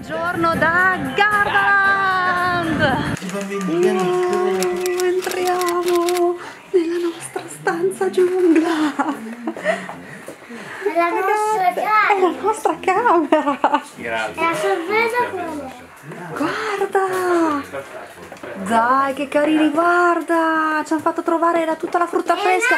Buongiorno da Gardaland! Wow, entriamo nella nostra stanza giungla! È la nostra È casa. la nostra camera! È la sorpresa quella. Guarda! Dai, che carini, guarda! Ci hanno fatto trovare la- tutta la frutta E fresca.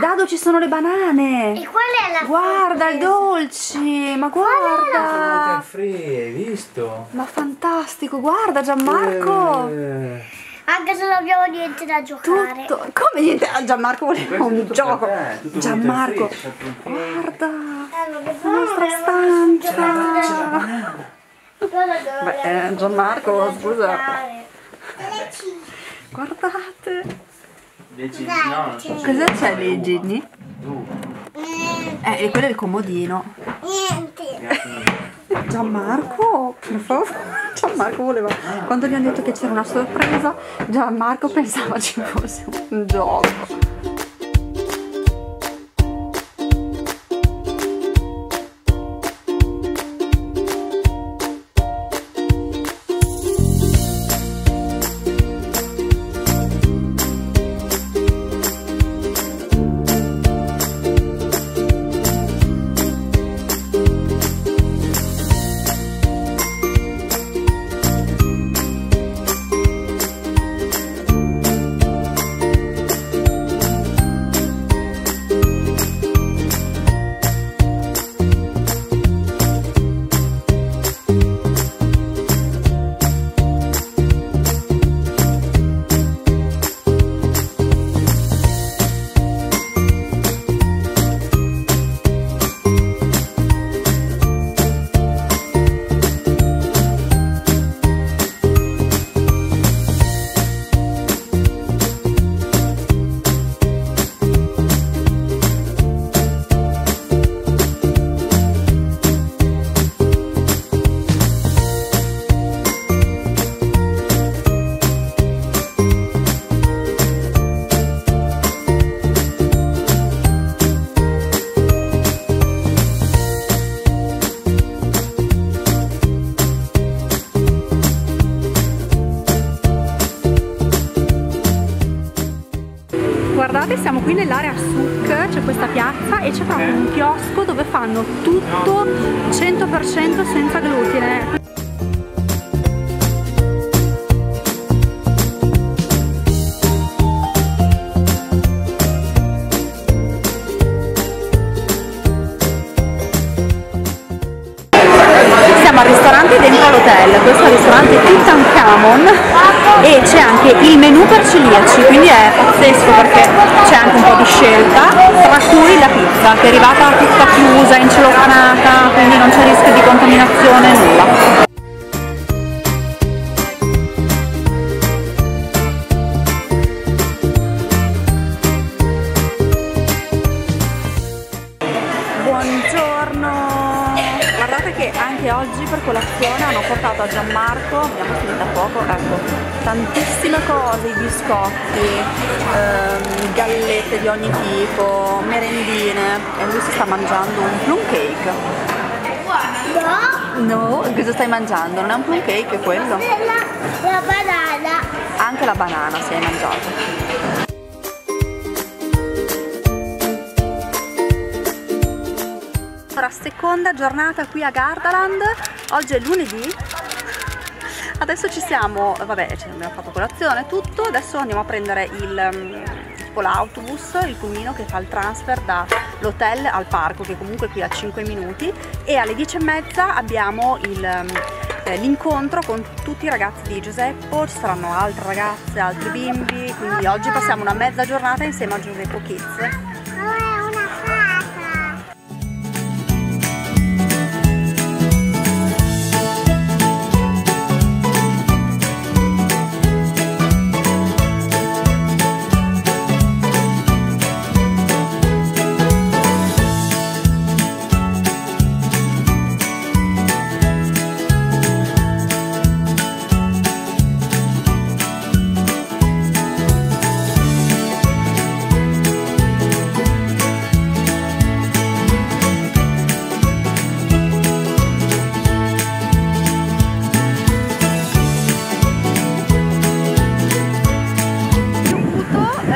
Dado, ci sono le banane. E qual è la Guarda i dolci, ma guarda! free, hai visto? Ma fantastico, guarda Gianmarco! Eh, Anche se non abbiamo niente da giocare. Tutto, come niente, ah, Gianmarco voleva un gioco. te, Gianmarco, guarda, Eh, la nostra stanza. Beh, eh, Gianmarco, scusa, guardate. Se- Cosa c'è lì, Ginny? Eh, e quello è il comodino. Niente. Gianmarco, per favore. Gianmarco voleva. Quando gli hanno detto che c'era una sorpresa, Gianmarco pensava ci fosse un gioco. Nell'area Suk, c'è questa piazza e c'è proprio un chiosco dove fanno tutto 100% senza glutine. E c'è anche il menù per celiaci, quindi è pazzesco perché c'è anche un po' di scelta, tra cui la pizza che è arrivata tutta chiusa, incelofanata, quindi non c'è rischio di contaminazione, nulla. Buongiorno! Guardate che anche oggi per colazione hanno portato a Gianmarco, abbiamo finito da poco, ecco, tantissime cose, biscotti, ehm, gallette di ogni tipo, merendine e lui si sta mangiando un plum cake. No, No, cosa stai mangiando? Non è un plum cake quello? la, la banana. Anche la banana si è mangiato. Ora seconda giornata qui a Gardaland, oggi è lunedì, adesso ci siamo, vabbè ci abbiamo fatto colazione tutto, adesso andiamo a prendere il, mm, tipo l'autobus, il pulmino che fa il transfer dall'hotel al parco che comunque è qui a 5 minuti. E alle 10 e mezza abbiamo mm, eh, l'incontro con tutti i ragazzi di Giuseppo, ci saranno altre ragazze, altri bimbi, quindi oggi passiamo una mezza giornata insieme a Giuseppo Kids.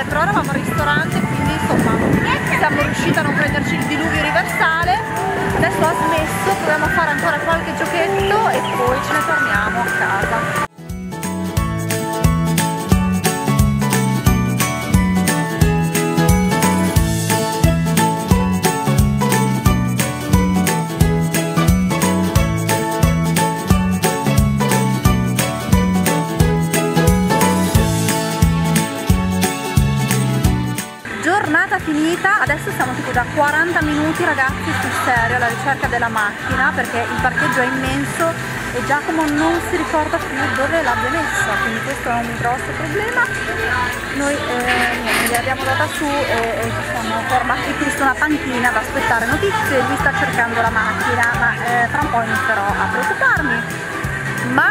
l'altra eravamo al ristorante quindi insomma siamo riusciti a non prenderci il diluvio universale. Adesso ha smesso proviamo a fare ancora qualche giochetto e poi ce ne torniamo a casa. Da 40 minuti ragazzi sul serio alla ricerca della macchina perché il parcheggio è immenso e Giacomo non si ricorda più dove l'abbia messa, quindi questo è un grosso problema. Noi eh, gliel'abbiamo data su e, e siamo fermati qui su una panchina ad aspettare notizie, lui sta cercando la macchina, ma eh, tra un po' inizierò a preoccuparmi. Ma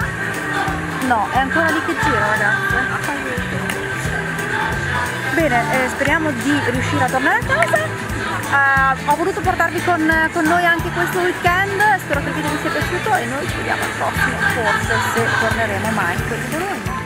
no, è ancora lì che gira ragazzi. Bene, eh, speriamo di riuscire a tornare a casa. Eh, ho voluto portarvi con, con noi anche questo weekend, spero che il video vi sia piaciuto e noi ci vediamo al prossimo, forse se torneremo mai qui in Bologna.